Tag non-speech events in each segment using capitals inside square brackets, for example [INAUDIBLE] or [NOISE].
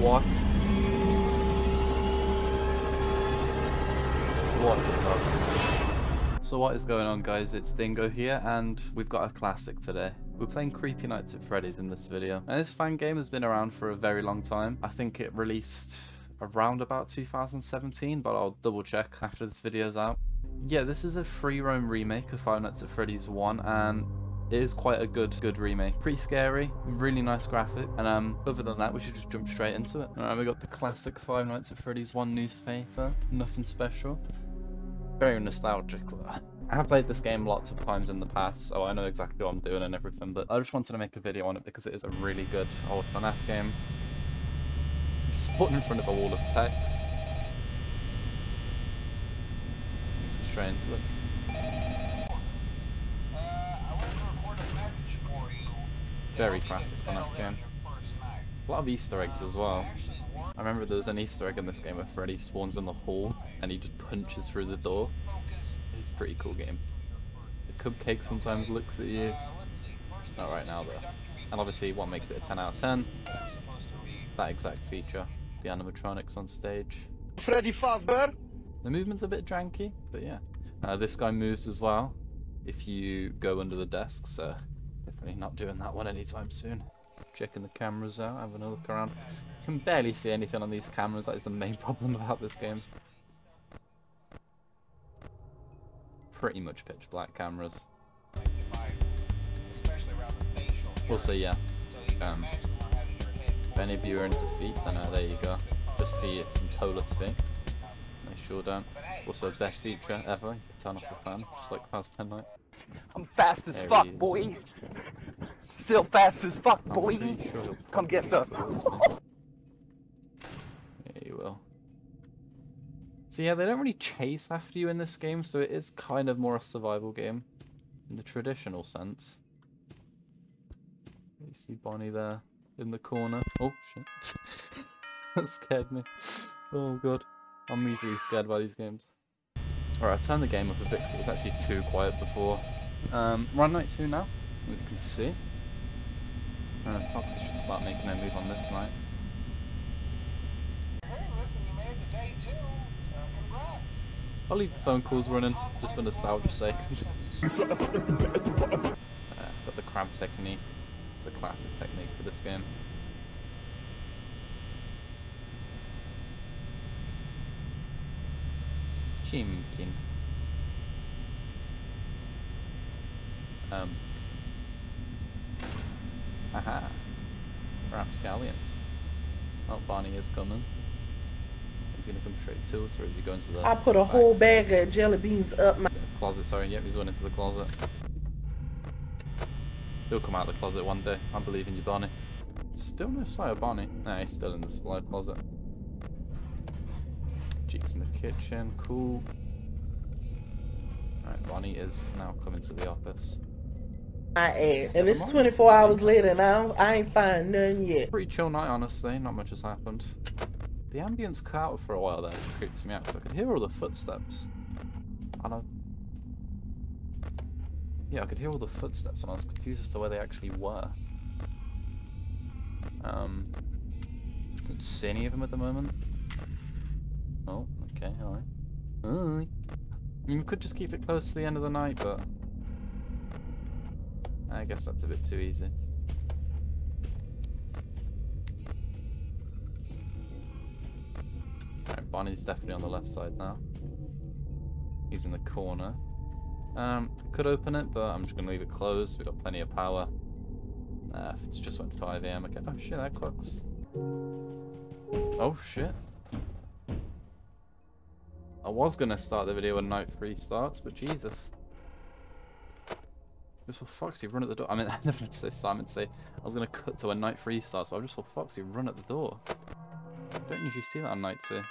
What? What the fuck? So what is going on guys, it's Dingo here and we've got a classic today. We're playing Creepy Nights at Freddy's in this video. And this fan game has been around for a very long time. I think it released around about 2017, but I'll double check after this video's out. Yeah, this is a free roam remake of Five Nights at Freddy's 1 and it is quite a good good remake. Pretty scary, really nice graphic, and um, other than that, we should just jump straight into it. Alright, we got the classic Five Nights at Freddy's 1 newspaper, nothing special. Very nostalgic I have played this game lots of times in the past, so I know exactly what I'm doing and everything, but I just wanted to make a video on it because it is a really good old FNAF game. Spot in front of a wall of text. Let's into this. Very classic FNAF game. A lot of Easter eggs as well. I remember there was an Easter egg in this game where Freddy spawns in the hall and he just punches through the door. It's a pretty cool game. The cupcake sometimes looks at you. Not right now though. And obviously what makes it a 10 out of 10? That exact feature. The animatronics on stage. Freddy Fazbear? The movement's a bit janky, but yeah. Uh, this guy moves as well if you go under the desk, so Definitely not doing that one anytime soon. Checking the cameras out, having a look around. You can barely see anything on these cameras, that is the main [LAUGHS] problem about this game. Pretty much pitch black cameras. Also, yeah, um, if any of you are into feet, then uh, there you go. Just for some toeless feet. Sure don't. Also, best feature ever, you can turn off the fan, just like past 10 night. I'm fast as there fuck, boy. Still fast as fuck, boy. Sure Come get some. [LAUGHS] yeah, you will. So yeah, they don't really chase after you in this game, so it is kind of more a survival game in the traditional sense. You see Bonnie there in the corner. Oh shit. [LAUGHS] that scared me. Oh god. I'm easily scared by these games. Alright, I turned the game off a bit because it was actually too quiet before. Um, run night 2 now, as you can see. Uh, Foxy should start making their move on this night. I'll leave the phone calls running, just for nostalgia's sake. [LAUGHS] uh, but the crab technique, it's a classic technique for this game. Chimkin. Um. Aha. Rapscallions. Oh, Bonnie is coming. He's gonna come straight to us, or is he going to the? I put a whole bag of jelly beans up my closet. Sorry, yep, he's going into the closet. He'll come out of the closet one day. I believe in you, Barney. Still no sight of Barney. Nah, he's still in the supply closet. Chica's in the kitchen. Cool. Alright, Bonnie is now coming to the office. I am. And it's 24 hours later and I, I ain't find none yet. Pretty chill night, honestly. Not much has happened. The ambience cut out for a while there, which creeps me out because I could hear all the footsteps. And I... Yeah, I could hear all the footsteps and I was confused as to where they actually were. Um, don't see any of them at the moment. Oh, okay, alright. Alright. We could just keep it close to the end of the night, but... I guess that's a bit too easy. Alright, Bonnie's definitely on the left side now. He's in the corner. Um, could open it, but I'm just going to leave it closed. We've got plenty of power. Uh, if it's just went 5am, okay. Oh shit, that clocks. Oh shit. I was to start the video when night 3 starts, but Jesus. I Just for Foxy run at the door. I mean, [LAUGHS] I never meant to say Simon say I was to cut to when night 3 starts, but I just saw Foxy run at the door. I don't usually see that on night 2.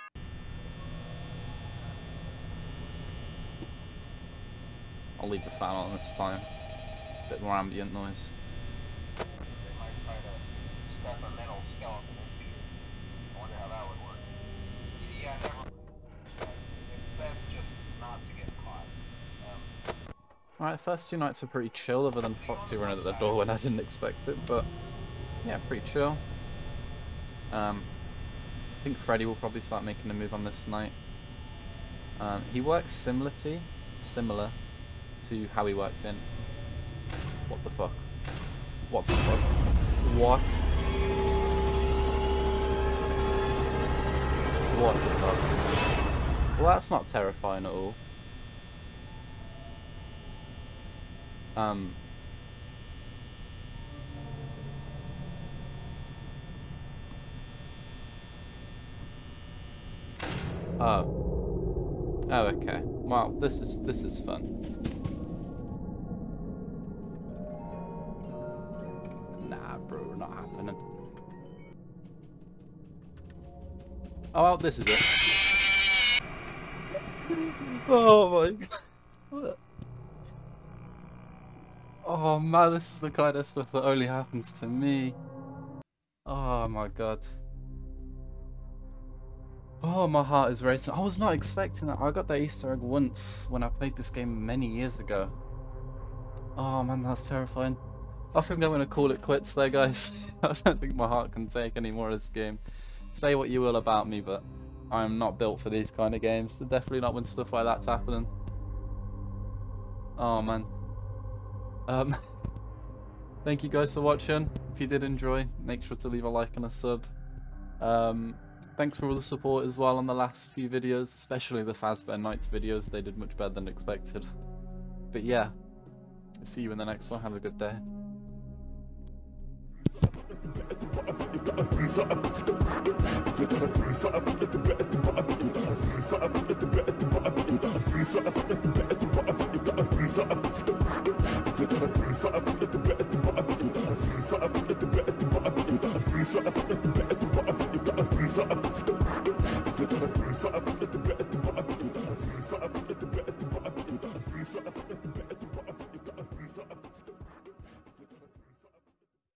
I'll leave the fan on this time. Bit more ambient noise. Alright, first two nights are pretty chill, other than Foxy running at the door when I didn't expect it, but yeah, pretty chill. Um, I think Freddy will probably start making a move on this night. Um, he works similar to, similar to how he worked in. What the fuck? What the fuck? What? What the fuck? Well, that's not terrifying at all. Um. Oh. Oh, okay. Well, this is this is fun. Nah, bro, not happening. Oh, well, this is it. [LAUGHS] oh my god. Oh man, this is the kind of stuff that only happens to me. Oh my god. Oh, my heart is racing. I was not expecting that. I got that Easter egg once when I played this game many years ago. Oh man, that's terrifying. I think I'm going to call it quits there, guys. [LAUGHS] I don't think my heart can take any more of this game. Say what you will about me, but I'm not built for these kind of games. Definitely not when stuff like that's happening. Oh man. Um, [LAUGHS] thank you guys for watching. If you did enjoy, make sure to leave a like and a sub. Um, thanks for all the support as well on the last few videos, especially the Fazbear Nights videos. They did much better than expected. But yeah, see you in the next one. Have a good day. [LAUGHS] Fuck